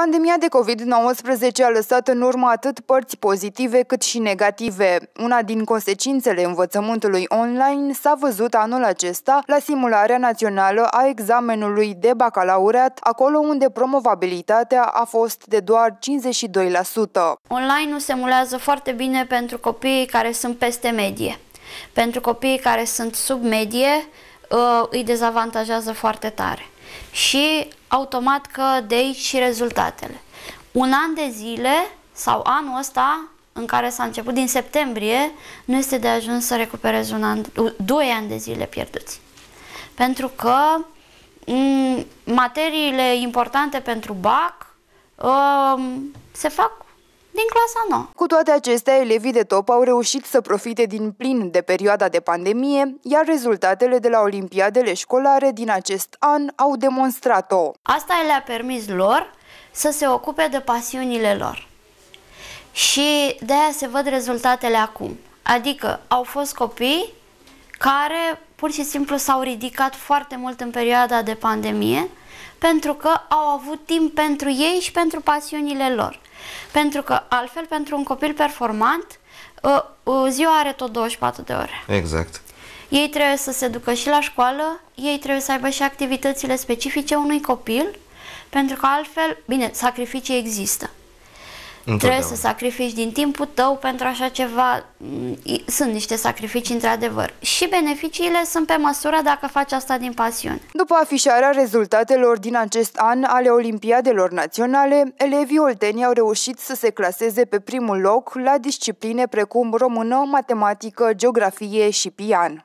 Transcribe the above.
Pandemia de COVID-19 a lăsat în urmă atât părți pozitive cât și negative. Una din consecințele învățământului online s-a văzut anul acesta la simularea națională a examenului de bacalaureat, acolo unde promovabilitatea a fost de doar 52%. Online se simulează foarte bine pentru copiii care sunt peste medie. Pentru copiii care sunt sub medie, uh, îi dezavantajează foarte tare. Și automat că de aici și rezultatele. Un an de zile sau anul ăsta în care s-a început din septembrie, nu este de ajuns să recuperezi un an, doi ani de zile pierduți. Pentru că m- materiile importante pentru BAC uh, se fac din clasa 9. Cu toate acestea, elevii de top au reușit să profite din plin de perioada de pandemie, iar rezultatele de la olimpiadele școlare din acest an au demonstrat-o. Asta le-a permis lor să se ocupe de pasiunile lor. Și de aia se văd rezultatele acum. Adică au fost copii care pur și simplu s-au ridicat foarte mult în perioada de pandemie pentru că au avut timp pentru ei și pentru pasiunile lor. Pentru că altfel, pentru un copil performant, uh, ziua are tot 24 de ore. Exact. Ei trebuie să se ducă și la școală, ei trebuie să aibă și activitățile specifice unui copil, pentru că altfel, bine, sacrificii există. Trebuie să sacrifici din timpul tău pentru așa ceva. Mm, sunt niște sacrificii într-adevăr. Și beneficiile sunt pe măsură dacă faci asta din pasiune. După afișarea rezultatelor din acest an ale Olimpiadelor Naționale, elevii olteni au reușit să se claseze pe primul loc la discipline precum română, matematică, geografie și pian.